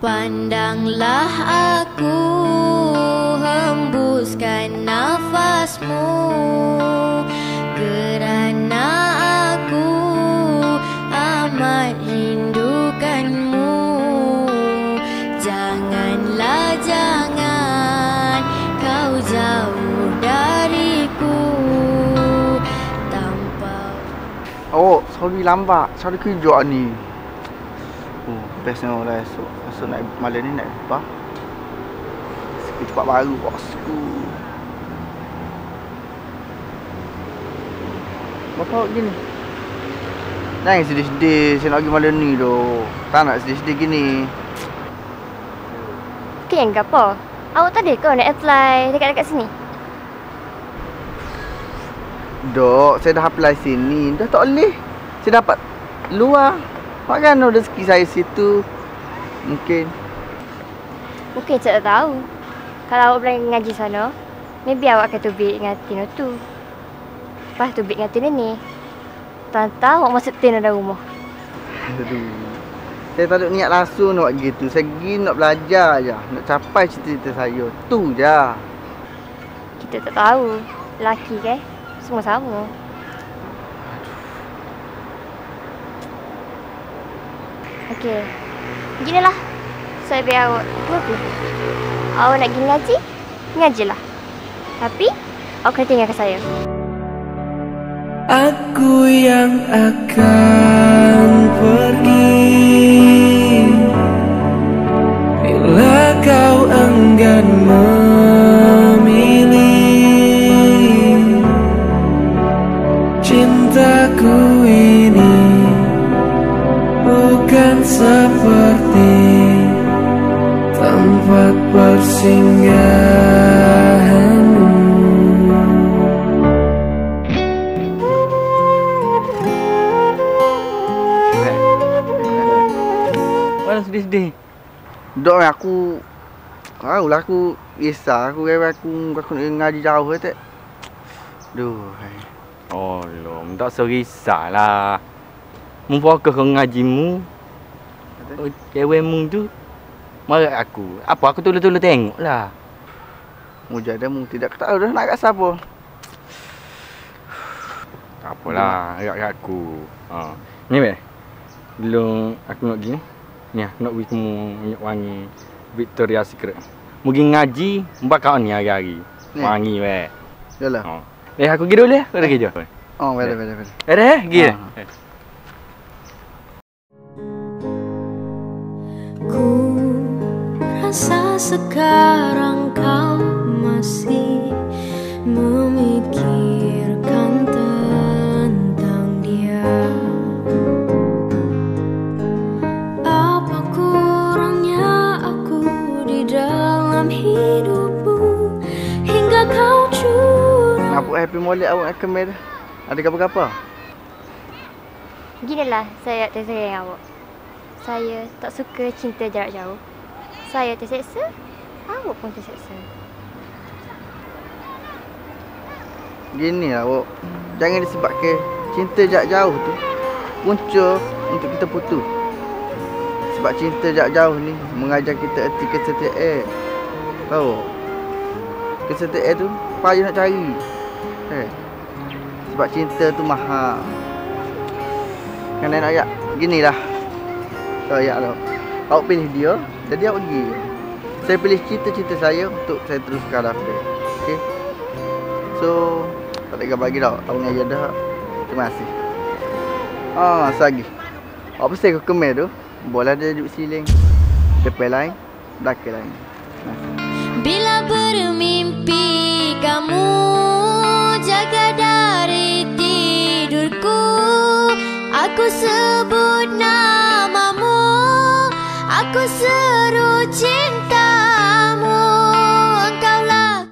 Pandanglah aku hembuskan nafasmu Kerana aku amat rindukanmu Janganlah jangan kau jauh dariku Tanpa Oh, sorry lambat. Sorry kerja ni. Oh, bestnya lah esok. Esok nak malam ni nak apa? Sikit cepat baru bosku. Bapak gini. Jangan sedih-sedih. Saya nak pergi malam ni tu. Tak nak sedih-sedih gini. Ken ke apa? Awak tadi kau nak apply dekat-dekat sini? Dok, saya dah apply sini. Dah tak boleh. Saya dapat luar. Makan rezeki saya situ. Mungkin. Mungkin saya tak tahu. Kalau awak boleh ngaji sana, maybe awak akan tubik dengan Tino tu. Lepas tubik dengan Tino ni, tahu awak masuk Tino dalam rumah. Aduh. Saya tak ada niat langsung nak gitu. Saya pergi nak belajar je. Nak capai cita-cita saya. Tu je. Kita tak tahu. Lelaki ke? Semua sama. Okey. Ginilah. Saya biar awak tu. Awak nak pergi ngaji? Ngajilah. Tapi, awak kena tinggalkan saya. Aku yang akan pergi sedih-sedih? Dok aku Tahu lah aku Kisah aku kira aku Aku nak ngaji jauh ke tak Duh hai. Oh, lo, tak serisau lah. Mu fokus ke ngajimu. Oh, cewekmu tu marah aku. Apa aku tolong-tolong tengok lah. Mujadah mu tidak tahu dah nak kat siapa Tak apalah, agak aku. Ha. Ni weh. Belum aku nak pergi ni. Aku nak pergi temu minyak wangi Victoria Secret. Mungkin ngaji mbak kau ni hari-hari. Wangi weh. Yalah Ha. Eh aku pergi dulu ya. Kau dah kerja. Oh beda beda beda Eh dah eh? Pergi. Ha. dah? Ku rasa sekarang kau masih memikirkan tentang dia Apa kurangnya aku di dalam hidupmu Hingga kau curang Apa happy molek awak nak kemer Ada apa-apa Ginilah saya tak sayang awak. Saya tak suka cinta jarak jauh. Saya terseksa, awak pun terseksa. Gini lah awak. Jangan disebabkan Cinta jarak jauh tu. Punca Untuk kita putus. Sebab cinta jarak jauh ni Mengajar kita erti kesetiaan Tahu? Kesetiaan tu Payah nak cari. Eh. Sebab cinta tu mahal. Kan nak ayat Gini lah. Tahu ayat tu Awak pilih dia Jadi awak pergi. Saya pilih cita-cita saya Untuk saya teruskan after Okay So Tak ada bagi tau Tahun ni dah. Terima kasih. Ah, lagi. Apa saya ke kemer tu? Bola dia duduk siling. Depan lain Belakang lain Bila bermimpi kamu jaga dari tidurku. Aku sebut namamu Aku seru cinta